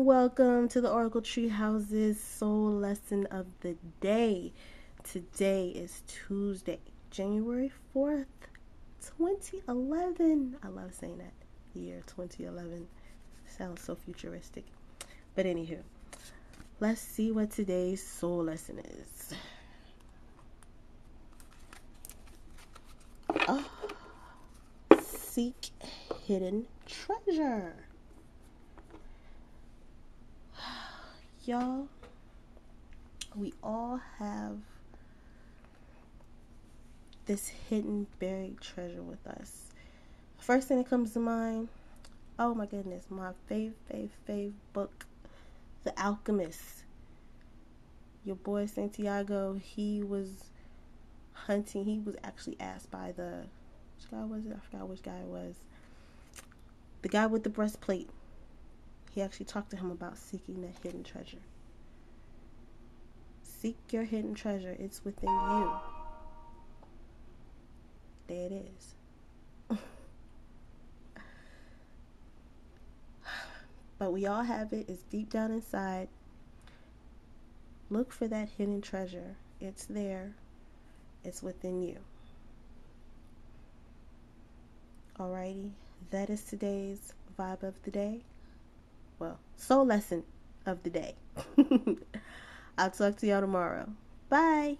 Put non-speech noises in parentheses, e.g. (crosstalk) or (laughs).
and welcome to the Oracle Treehouse's Soul Lesson of the Day. Today is Tuesday, January 4th, 2011. I love saying that. Year 2011. Sounds so futuristic. But anywho, let's see what today's soul lesson is. Oh, seek hidden treasure. Y'all, we all have this hidden buried treasure with us. First thing that comes to mind, oh my goodness, my fave, fave, fave book, The Alchemist. Your boy Santiago, he was hunting. He was actually asked by the which guy was it? I forgot which guy it was. The guy with the breastplate. He actually talked to him about seeking that hidden treasure. Seek your hidden treasure. It's within you. There it is. (laughs) but we all have it. It's deep down inside. Look for that hidden treasure. It's there. It's within you. Alrighty, that is today's vibe of the day. Well, soul lesson of the day. (laughs) I'll talk to y'all tomorrow. Bye.